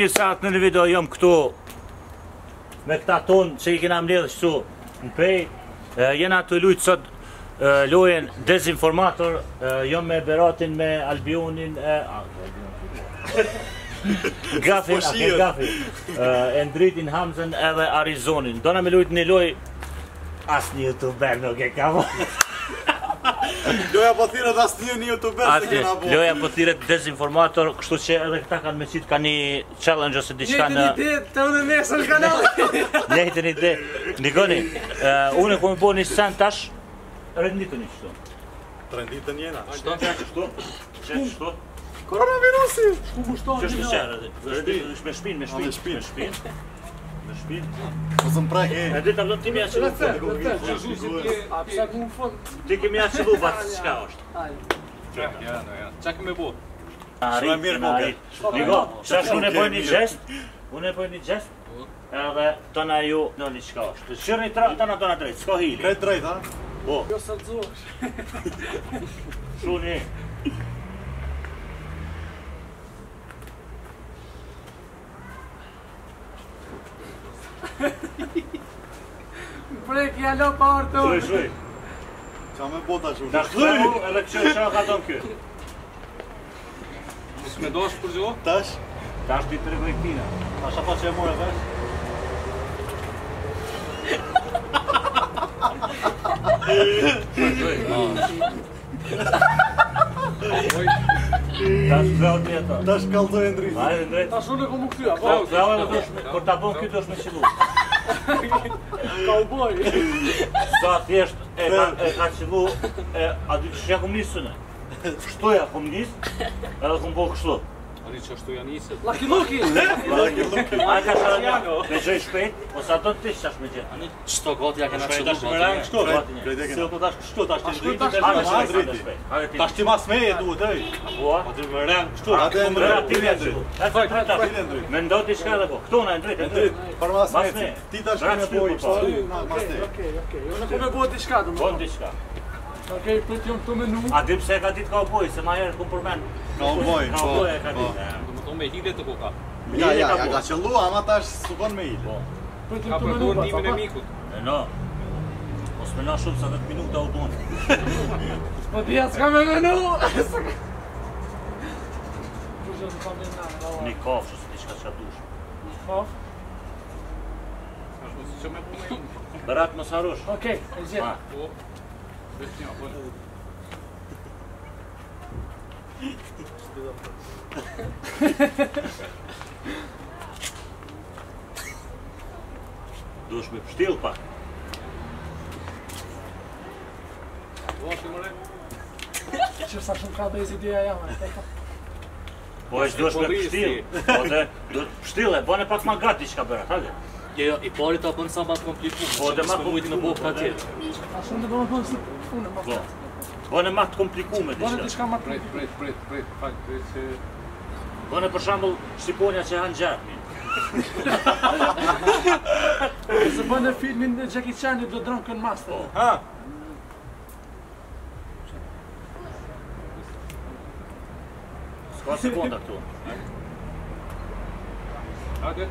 Një sat në video jom këtu me këta tonë që i kena mledhë qëtu në pej jena të lujtë sot lojen dezinformator jom me beratin me albionin e... Gafin, a gafin e ndritin Hamzen edhe Arizonin Do në me lujtë një loj asë një youtuber nuk e ka vojtë Loja po thirë të një një youtuber të Loja po thirë dezinformator, kështu që edhe këta kanë me qitë ka një challenge ose diçka në... Një të një të të unë e në kanal eh, Një të një të një të bën një të një të një të një të një këtu? Çfarë këtu? Koronavirusi. të kushton? të një të një të një Me një me një Në shpi? Po zëmë prej e. E dhe të ti mi aqë A pësa ku më fëndë? Ti kemi aqë lupë atë që ka është. Qa këmë e bu? Në arritë, në arritë. Niko, që është unë e pojë një gjest? Unë e pojë një gjest? Edhe tona ju në një qka është. Të shërë një trafë, tona tona drejtë, s'ko hili. Kaj drejtë, ha? Bo. Po. Jo së të zuash. Shuni. Prek, ja lo pa orë të orë. Shui, shui. Qa me bota që ulë. Da shui! Edhe kështë që në ka të kjo. Nësë me doshë për Tash. Tash ti të rikë tina. që e mërë, vesh? Shui, Tash shkallë të jetë. Ta shkallë të jetë. Ta e të jetë. Ta shkallë të jetë. Ta shkallë të Ta të bon këtë është me qilu. Kauboj. Sa thjesht e ka, e ka qilu, e, a dy që që ja këmë njësë në. Shtoja këmë njësë, edhe bo Ani që është të janë isët? Lucky Lucky! Lucky Lucky! Ani që është të janë isët? Me që i shpejt? O sa të të me gjithë? Ani që të gotë ja kena që dhëtë një gotë një gotë një gotë një gotë një gotë një gotë një gotë një gotë një gotë një gotë një gotë një gotë një gotë një gotë një gotë një gotë një ti një po me një gotë një gotë një gotë një gotë një gotë një Okej, për të jam këtu me A di pse e ka ditë Cowboy, se më herë ku përmen. Cowboy, po. Cowboy e ka po. ditë. Po. Do të më hidhet të koka. Ja, ja, ja, ka qelluar, ama tash supon me më Po. Ka për të ndimin e mikut. E no. Po s'më lash shumë sa vetë minuta u bën. Po ti as me nu. Në kofë, që së të shka që atë Një kofë? Në shumë e përmejë. më së arushë. e Duhesh me pështil, pa. Duhesh me pështil, pa. sa shumë ka të izi dhja jam, Po e shdo me pështil, po dhe, do të pështil e, po në pak ma gati që ka bërë, hajde. Jo, jo, i pari të apën sa më të komplikumë, po dhe ma në po dhe. A shumë të bërë në po, punën, po. Bënë ma të komplikume, Bënë të shka ma të komplikume. Prejt, prejt, prejt, falj, prejt Bënë për shambull, shqiponja që hanë gjatë, mi. Se bënë filmin në Jackie Chan i do Drunken Master. Po. Ha? Ska sekunda këtu. Ate?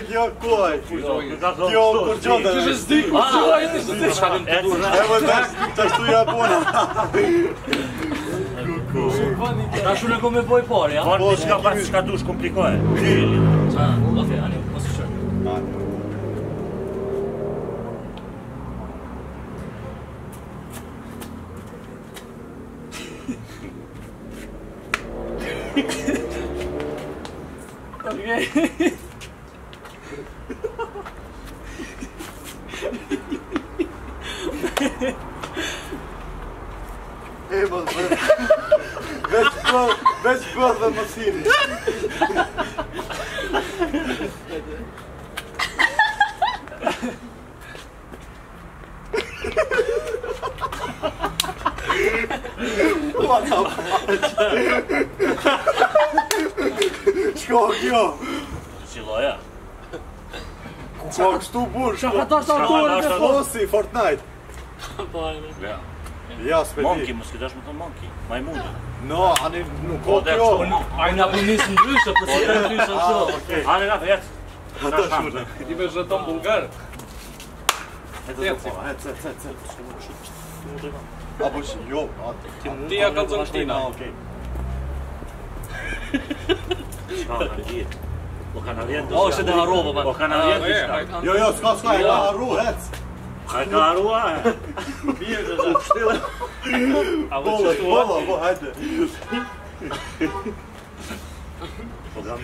kjo kuaj po të dëshoj kur dëshoj zdi ku sjelleni ah, të dëshoj të dëshoj të dëshoj ja dëshoj të dëshoj të dëshoj të dëshoj ja? dëshoj të dëshoj të dëshoj të dëshoj të dëshoj të dëshoj të dëshoj Veç bëllë dhe më What the fuck? Qko kjo? Qiloja? Qa kështu burë? Qa këta është Arturë? Qa këta është Fortnite? Po, ajme. Ja. Ja, s'pe di. Monkey, dash më të monkey. Majmuni. No, ani nuk kohë kjo A i nabun njësën në gjyshë, a përse në gjyshën shumë A, ok A, ne kate jetës Këta shumë Ibeç rëton Bulgarë Eto se po, etës, etës, etës Shkëmur shumë Shumë Apo shi, jo Ti ja kanë të në shtina Ok Shtau nga gjitë Po ka në vjenë du shkëmur Oh, shkët e nga Po ka në vjenë du Jo, jo, s'ka, s'ka, e ka jo. arru, etës Ka ka arru, a e Bolo, bolo, bolo, hajde. Po kam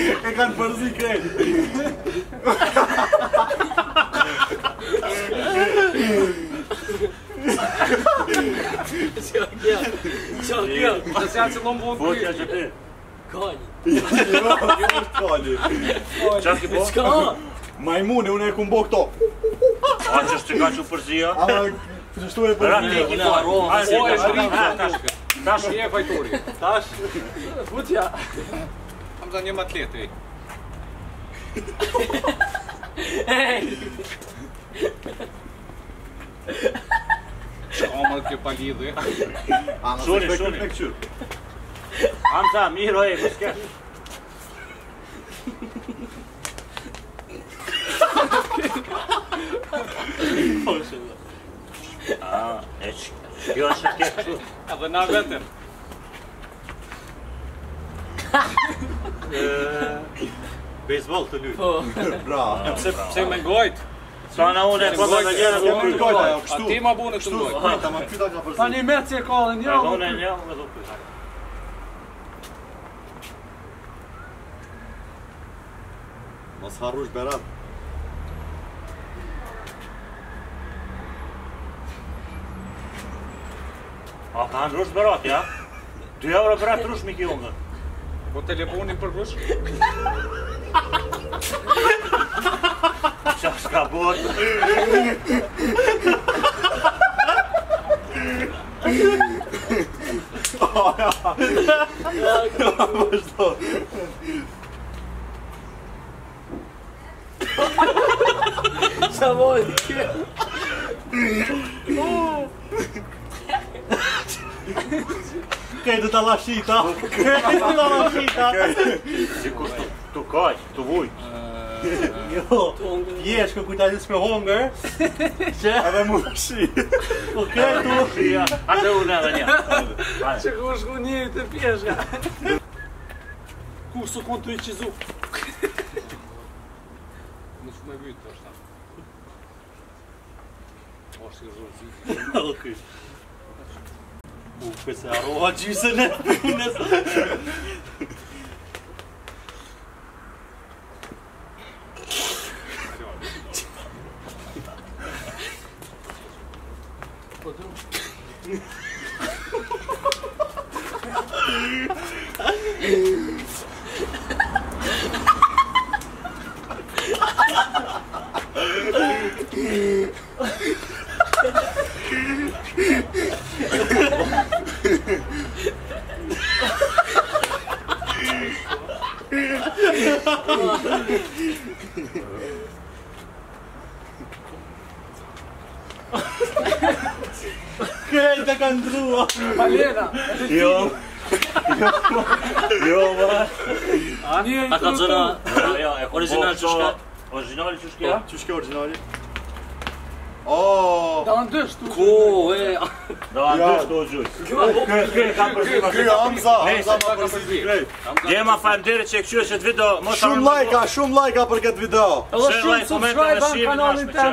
E kanë përzi krejtë. Qa kjo? Qa kjo? Qa se janë që lomë bërë kërë? Kani. Jo, jo, kani. Qa kjo? Qa kjo? Majmune, unë e ku mbo këto. A që është të ka që përzia? A më të shtu e përzia? Rati, kina, rohë, se e kashë rrimë, kashë kashë. Kashë, e kashë, kashë, kashë, kashë, kashë, kashë, kashë, kashë, kashë, të kashë, kashë, kashë, kashë, kashë, kashë, kashë, kashë, Po shumë. Ah, e që. A Baseball të lujtë. Po. Bra. Pse pse me gojt? Sa na unë po të gjë në gojt. Ti më bune të gojt. Ta më pyta nga me e kallin, jo. Ta donen, jo. Me do pyta. Mos harrosh berat. A ka ndrush berat, ja? 2 euro berat rush miki unë Po telefonin për kush? Qa shka bot? Ja, ja, ja, sa voj. Kaj do ta lashita? Kaj do ta lashita? Sikur tu kaj, tu vujt. Jo, ti je shko kujta gjithë shpe hongër Që? A dhe mu shi Po kërë tu A dhe unë edhe një Që ku shku një të pjeshka Ku së kon të i qizu Në shumë e vytë është po اوكي وبسعر واجي سنة الناس Yeah. Kërë të kanë drua Palena Jo Jo Jo ma A ka të zëna Jo, e po, po. originali që shke po, Originali që shke O. Da ndesh tu. Ku e? Da ndesh tu ju. Ky ka për të Ky Hamza, ka për të vazhduar. Jema falënderit që kthyesh këtë video. Shumë like, shumë like për këtë video. Shumë subscribe kanalin tim.